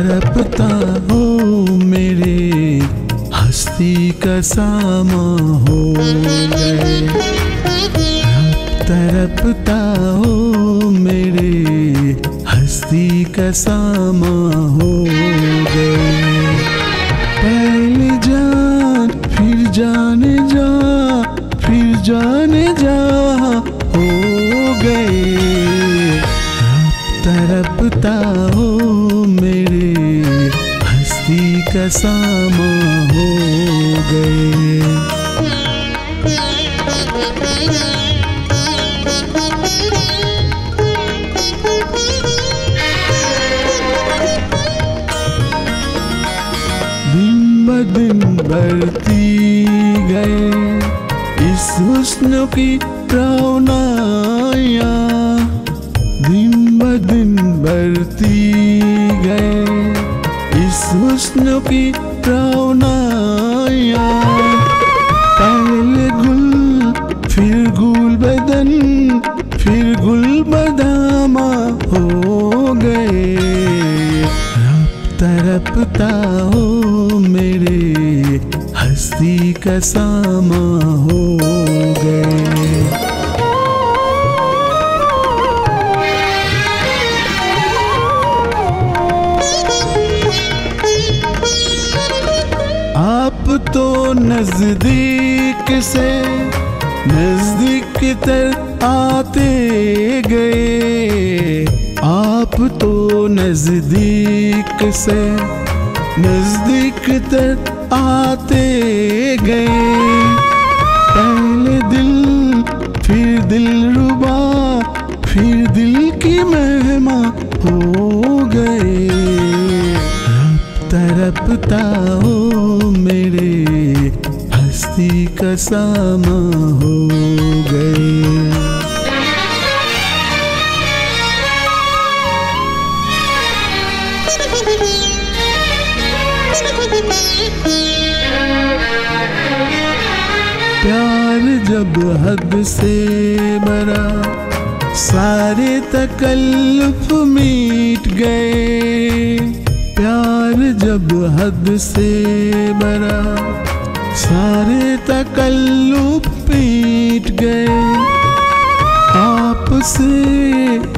तरपता हो मेरे हस्ती का सामा हो गए अब तरपता हो मेरे हस्ती का सामा हो गए पहले जान, फिर जाने जा, फिर जाने जा हो गए। अब तरपता हो हस्ती का सामा हो गए। दिन ब दिन बढ़ती गए, इस हुस्न की रौनाया दिन ब दिन बढ़ती गए हुस्न की रौनाया पहले गुल, फिर गुल बदन, फिर गुल बदामा हो गए। तरपता हो मेरे, हस्ती का सामा हो गए। तो नज़दीक से नज़दीक तर आते गए। आप तो नज़दीक से नज़दीक तर आते गए। पहले दिल, फिर दिल रुबा, फिर दिल की मेहमा हो गए। तरपता हो मेरे हस्ती का हो गए। प्यार जब हद से बड़ा सारे तकल्लुफ मीट गए। प्यार जब हद से बड़ा सारे तकल्लुफ पीट गए। आपसे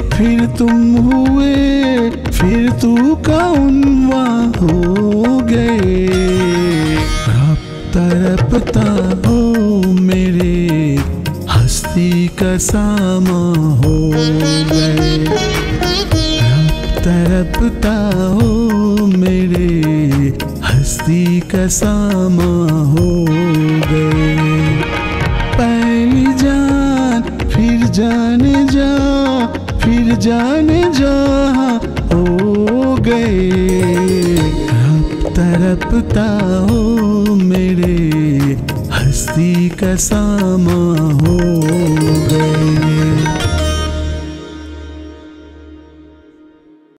फिर तुम हुए, फिर तू का हो गए। अब तरपता हो मेरे, हस्ती का सामा हो गए। अब तरपता हो मेरे हस्ती का हो गए। पहली जान, फिर जाने जा, फिर जाने जा हो गए। अब तरपता हो मेरे, हस्ती का हो